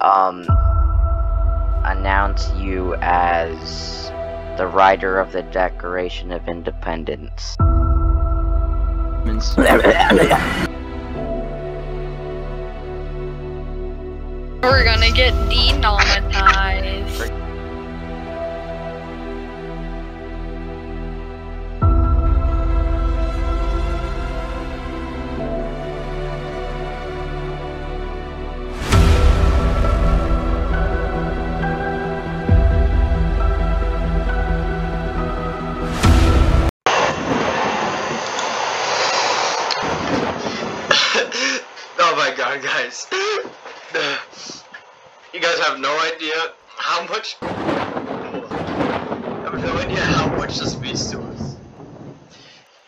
um announce you as the writer of the Declaration of Independence. We're gonna get demonetized. oh my god, guys. You guys have no idea how much. I have no idea how much this means to us.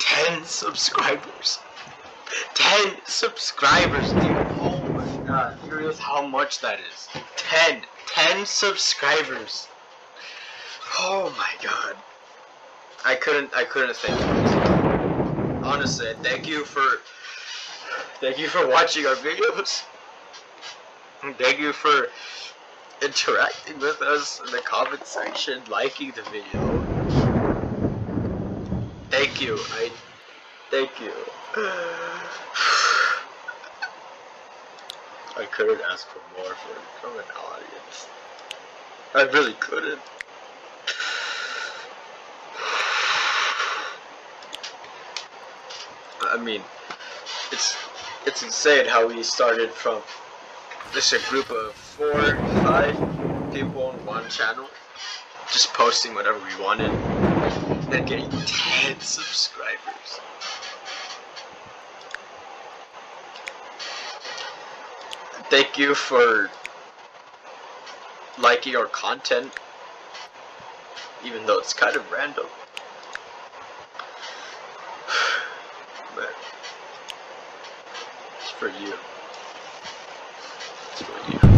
10 subscribers. 10 subscribers, dude. Oh my god. You realize how much that is? 10. 10 subscribers. Oh my god. I couldn't I couldn't thank you. Honestly, thank you for Thank you for watching our videos. Thank you for interacting with us in the comment section, liking the video. Thank you. I thank you. I couldn't ask for more from an audience. I really couldn't. I mean, it's it's insane how we started from just a group of four, five people on one channel, just posting whatever we wanted, and getting 10 subscribers. Thank you for liking our content, even though it's kind of random. But it's for you. It's for you.